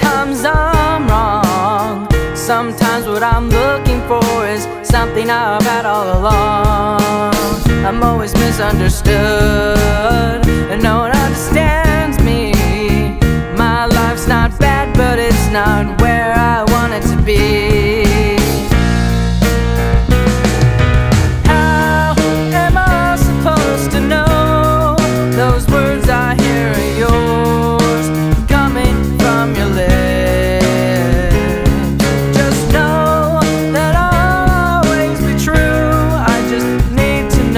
sometimes I'm wrong. Sometimes what I'm looking for is something I've had all along. I'm always misunderstood, and no one understands me. My life's not bad, but it's not where I want it to be.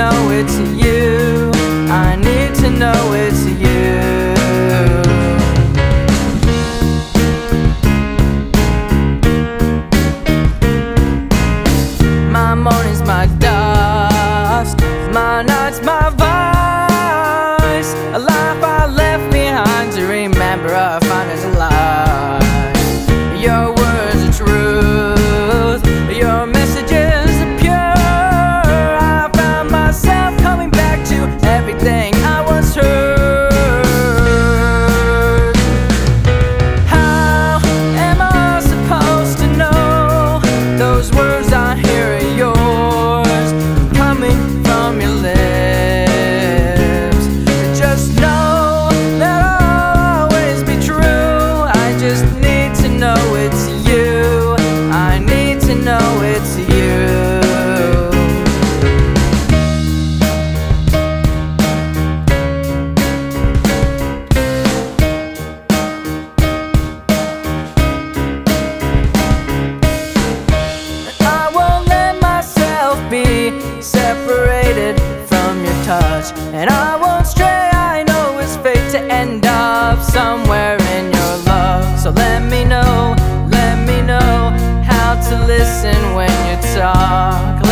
Know it's you. I need to know it's you. My morning's my dust, my night's my vice. A life I left behind to remember I find is a lie. Your those words touch. And I won't stray, I know it's fate to end up somewhere in your love. So let me know, let me know how to listen when you talk.